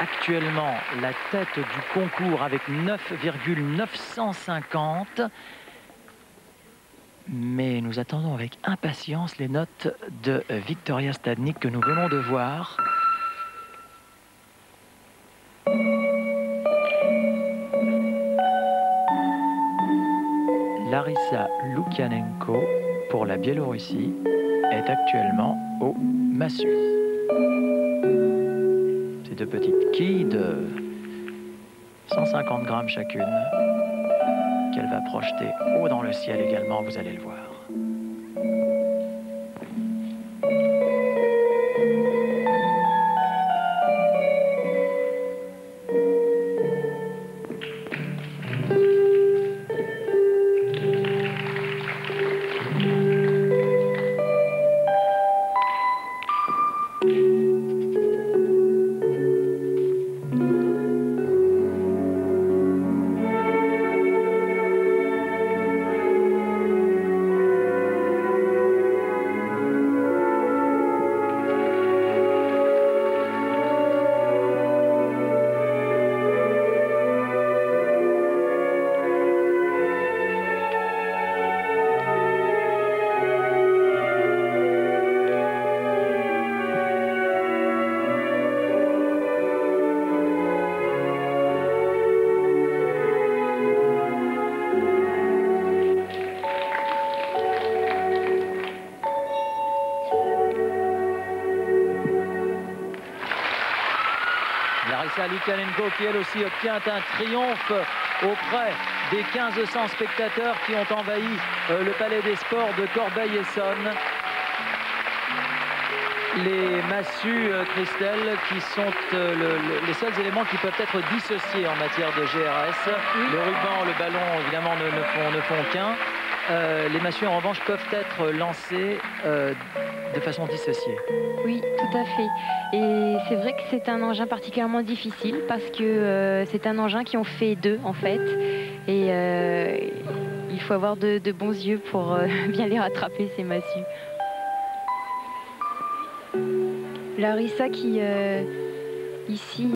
actuellement la tête du concours avec 9,950. Mais nous attendons avec impatience les notes de Victoria Stadnik que nous venons de voir. Larissa Lukianenko pour la Biélorussie est actuellement au Massu. Deux petites quilles de 150 grammes chacune qu'elle va projeter haut dans le ciel également, vous allez le voir. Larissa Lukanenko qui elle aussi obtient un triomphe auprès des 1500 spectateurs qui ont envahi euh, le Palais des Sports de Corbeil-Essonne. Les massues, euh, Christelle, qui sont euh, le, le, les seuls éléments qui peuvent être dissociés en matière de GRS. Le ruban, le ballon, évidemment, ne, ne font, ne font qu'un. Euh, les massues, en revanche, peuvent être lancées euh, de façon dissociée. Oui, tout à fait. Et c'est vrai que c'est un engin particulièrement difficile parce que euh, c'est un engin qui en fait deux, en fait. Et il faut avoir de, de, bons yeux pour bien les rattraper, ces massues. Larissa qui, ici...